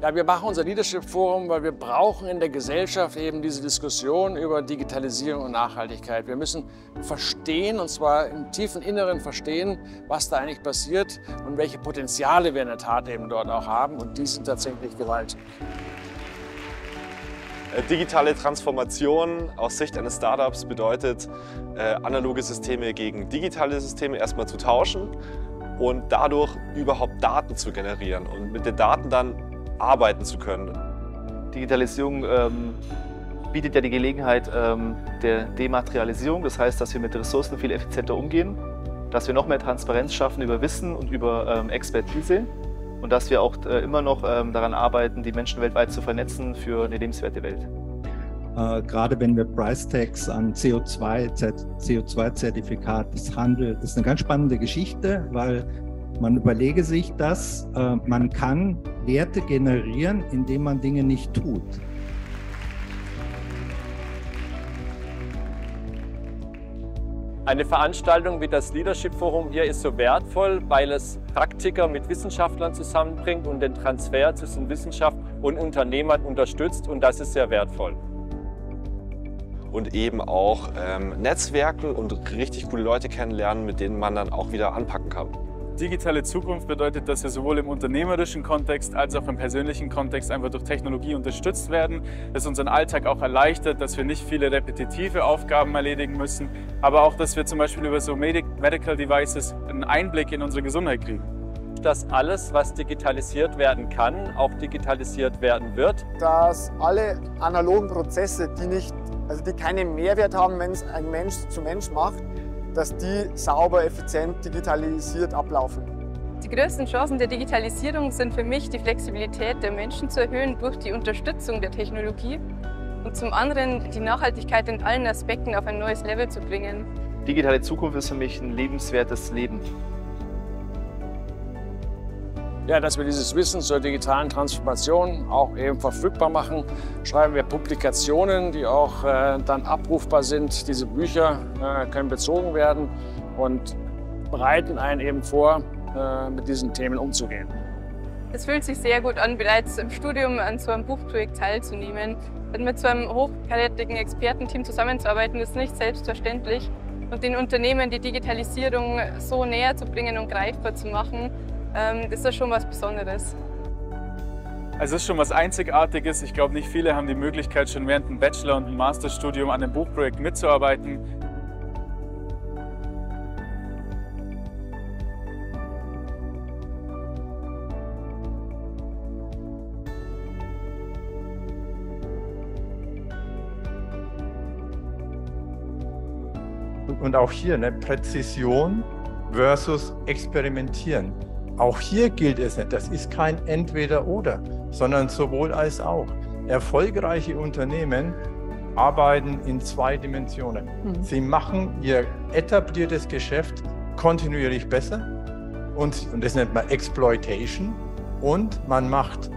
Ja, wir machen unser Leadership Forum, weil wir brauchen in der Gesellschaft eben diese Diskussion über Digitalisierung und Nachhaltigkeit. Wir müssen verstehen, und zwar im tiefen Inneren verstehen, was da eigentlich passiert und welche Potenziale wir in der Tat eben dort auch haben. Und die sind tatsächlich gewaltig. Äh, digitale Transformation aus Sicht eines Startups bedeutet, äh, analoge Systeme gegen digitale Systeme erstmal zu tauschen und dadurch überhaupt Daten zu generieren und mit den Daten dann arbeiten zu können. Digitalisierung ähm, bietet ja die Gelegenheit ähm, der Dematerialisierung, das heißt, dass wir mit Ressourcen viel effizienter umgehen, dass wir noch mehr Transparenz schaffen über Wissen und über ähm, Expertise und dass wir auch äh, immer noch ähm, daran arbeiten, die Menschen weltweit zu vernetzen für eine lebenswerte Welt. Äh, gerade wenn wir Price Tags an CO2-Zertifikat, CO2 das Handel, das ist eine ganz spannende Geschichte, weil man überlege sich das, äh, man kann Werte generieren, indem man Dinge nicht tut. Eine Veranstaltung wie das Leadership Forum hier ist so wertvoll, weil es Praktiker mit Wissenschaftlern zusammenbringt und den Transfer zwischen Wissenschaft und Unternehmern unterstützt und das ist sehr wertvoll. Und eben auch ähm, Netzwerken und richtig coole Leute kennenlernen, mit denen man dann auch wieder anpacken kann. Digitale Zukunft bedeutet, dass wir sowohl im unternehmerischen Kontext als auch im persönlichen Kontext einfach durch Technologie unterstützt werden, das unseren Alltag auch erleichtert, dass wir nicht viele repetitive Aufgaben erledigen müssen, aber auch, dass wir zum Beispiel über so Medical Devices einen Einblick in unsere Gesundheit kriegen dass alles, was digitalisiert werden kann, auch digitalisiert werden wird. Dass alle analogen Prozesse, die, nicht, also die keinen Mehrwert haben, wenn es ein Mensch zu Mensch macht, dass die sauber, effizient, digitalisiert ablaufen. Die größten Chancen der Digitalisierung sind für mich, die Flexibilität der Menschen zu erhöhen durch die Unterstützung der Technologie und zum anderen die Nachhaltigkeit in allen Aspekten auf ein neues Level zu bringen. Digitale Zukunft ist für mich ein lebenswertes Leben ja, dass wir dieses Wissen zur digitalen Transformation auch eben verfügbar machen, schreiben wir Publikationen, die auch äh, dann abrufbar sind. Diese Bücher äh, können bezogen werden und bereiten einen eben vor, äh, mit diesen Themen umzugehen. Es fühlt sich sehr gut an, bereits im Studium an so einem Buchprojekt teilzunehmen. Denn mit so einem hochkarätigen Expertenteam zusammenzuarbeiten, ist nicht selbstverständlich. Und den Unternehmen die Digitalisierung so näher zu bringen und greifbar zu machen, ähm, ist das schon was Besonderes. Also es ist schon was Einzigartiges. Ich glaube, nicht viele haben die Möglichkeit, schon während dem Bachelor- und Masterstudium an einem Buchprojekt mitzuarbeiten. Und auch hier eine Präzision versus Experimentieren. Auch hier gilt es nicht, das ist kein Entweder-Oder, sondern sowohl als auch. Erfolgreiche Unternehmen arbeiten in zwei Dimensionen. Mhm. Sie machen ihr etabliertes Geschäft kontinuierlich besser und, und das nennt man Exploitation und man macht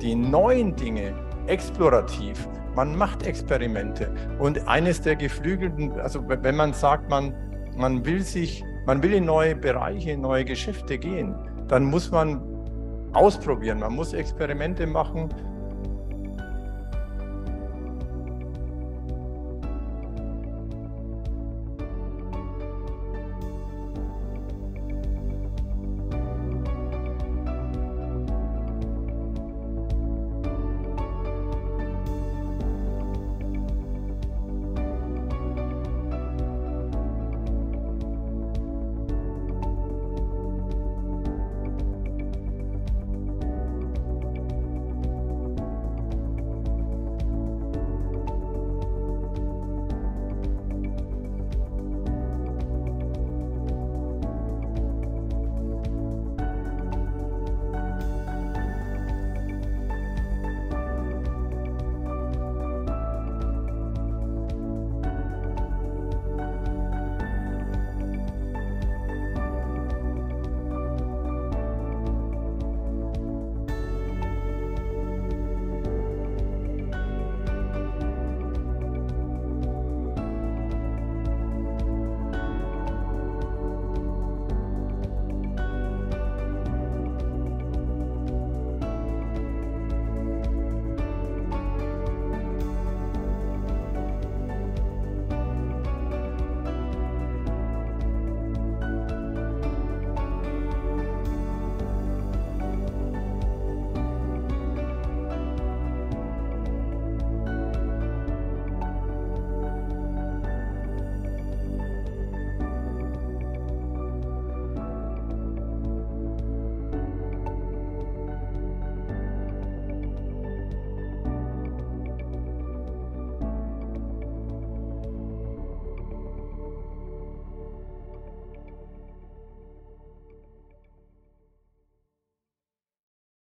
die neuen Dinge explorativ. Man macht Experimente und eines der geflügelten, also wenn man sagt, man, man will sich, man will in neue Bereiche, in neue Geschäfte gehen, dann muss man ausprobieren, man muss Experimente machen